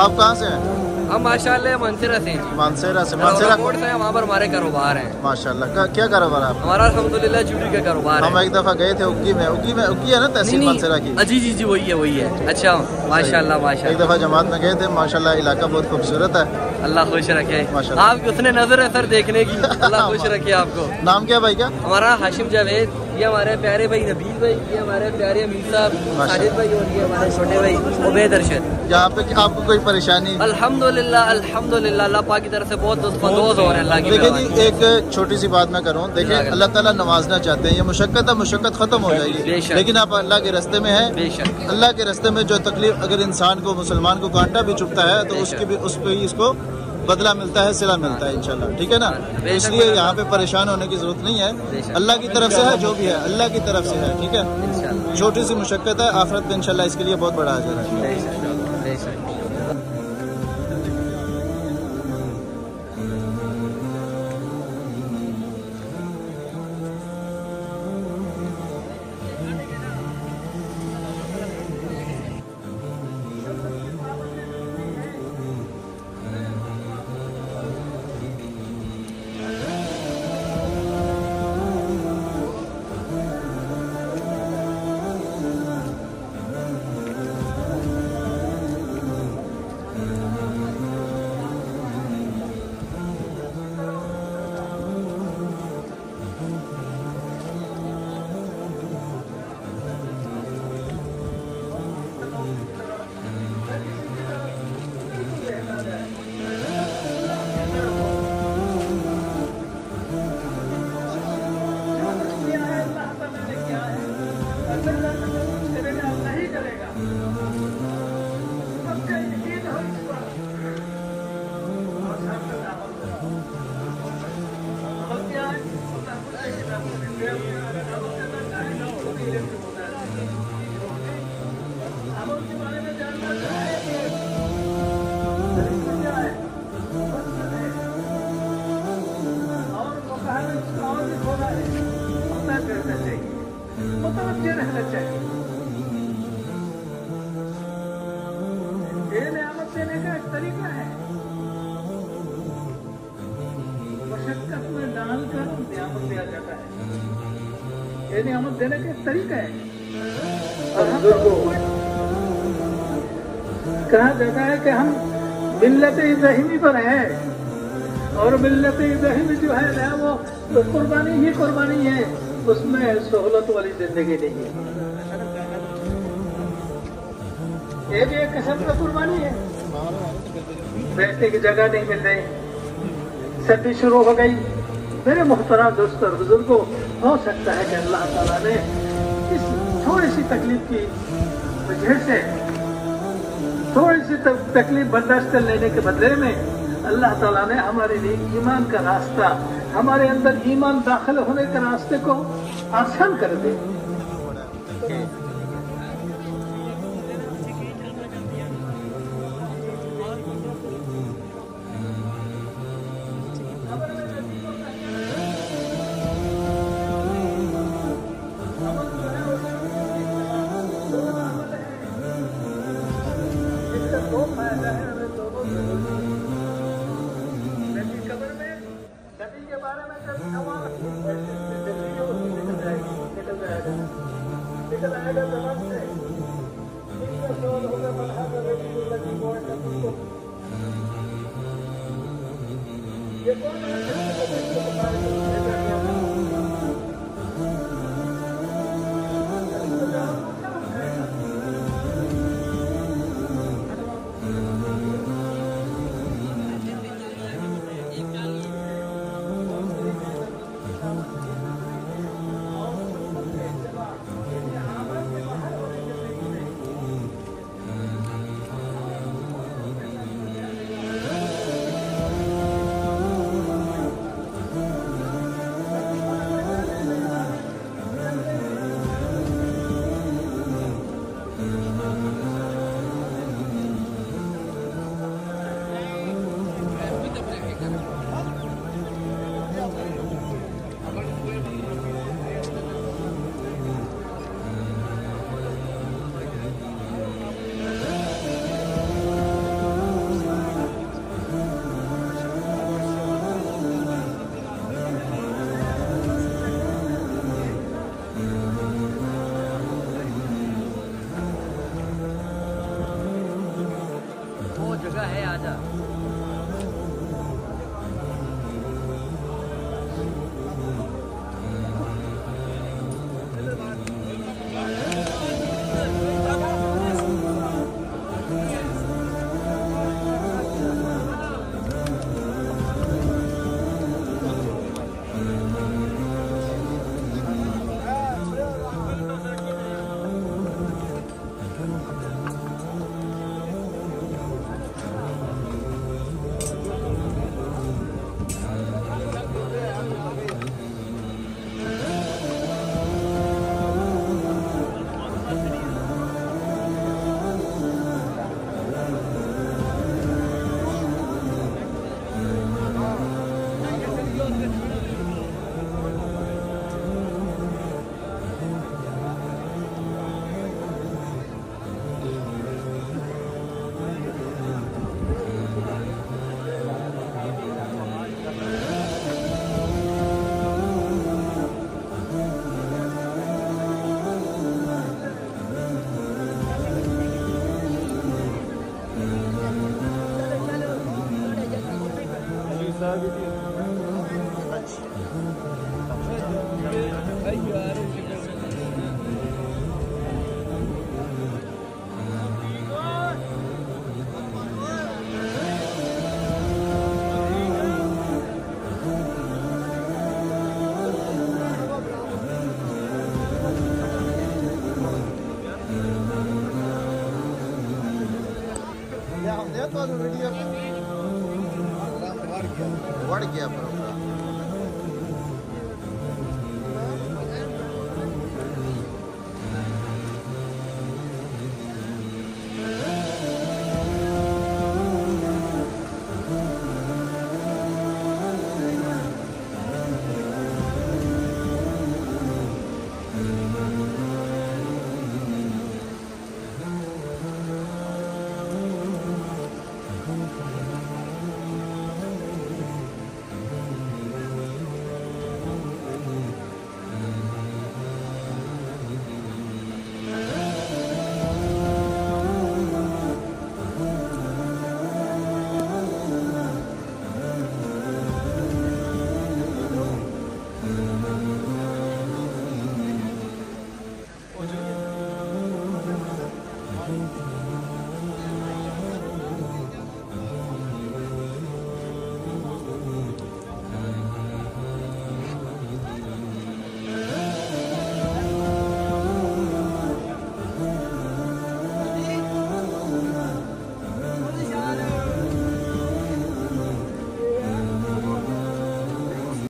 आप कहाँ से हैं? हम माशाल्लाह मंसिरा से मानसेरा से मानसेरा कोट से वहाँ पर हमारे कारोबार हैं। माशाल्लाह का- क्या कारोबार है हमारा अलहमदुलिल्लाह जूरी का कारोबार है। हम एक दफ़ा गए थे उक्की में उक्की में उक्की है ना तहसील मानसेरा की? जी जी जी वही है वही है। अच्छा माशाल्लाह एक दफ़ा जमात में गए थे माशाल्लाह इलाका बहुत खूबसूरत है। अल्लाह खुश रखे। आपकी उसने नज़र है सर देखने की। अल्लाह खुश रखे आपको। नाम क्या भाई का? हमारा हाशिम जावेद। ये हमारे प्यारे भाई नबील भाई ये हमारे प्यारे अमीर साहब साजिद भाई और ये हमारे छोटे भाई उबैद अरशद। यहाँ पे आपको कोई परेशानी? अल्हम्दुलिल्लाह अल्हम्दुलिल्लाह अल्लाह पाक की तरफ़ से बहुत दुस्मंदोज हो रहे हैं अल्लाह देखिए जी एक छोटी सी बात मैं करूँ। देखिए अल्लाह ताला नवाजना चाहते हैं ये मुशक्कत है मुशक्कत खत्म हो जाएगी। लेकिन आप अल्लाह के रास्ते में हैं। अल्लाह के रास्ते में जो तकलीफ़ अगर इंसान को मुसलमान को कांटा भी चुभता है तो। उसकी भी उस पर इसको बदला मिलता है सिला मिलता है इनशाला ठीक है ना? इसलिए यहाँ पे परेशान होने की ज़रूरत नहीं है। अल्लाह की तरफ़ से है जो भी है अल्लाह की तरफ़ से है ठीक है? छोटी सी मुशक्कत है आफरत पे इंशाल्लाह इसके लिए बहुत बड़ा आज है। रहना चाहिए देने का एक तरीका है। मशक्कत में डालकर नियामत दिया जाता है। ये नियामत देने का एक तरीका है। और हम लोगों कहा जाता है कि हम मिल्लत इब्राहिमी पर है। और मिल्लत इब्राहिमी जो है वो तो कुर्बानी ही कुर्बानी है। उसमें सहूलत वाली ज़िंदगी नहीं है। ये भी एक किस्म का कुर्बानी है। बैठने की जगह नहीं मिल रही। सर्दी शुरू हो गई। मेरे मुहतरम दोस्त और बुज़ुर्गों, हो सकता है कि अल्लाह ताला ने इस थोड़ी सी तकलीफ़ की वजह से थोड़ी सी तकलीफ़ बर्दाश्त कर लेने के बदले में अल्लाह ताला ने हमारे लिए ईमान का रास्ता हमारे अंदर ईमान दाखिल होने के रास्ते को आसान कर दे। ये कौन है जिसको नबी ગયા દેતો તો વિડિયો વડ ગયા બરોબર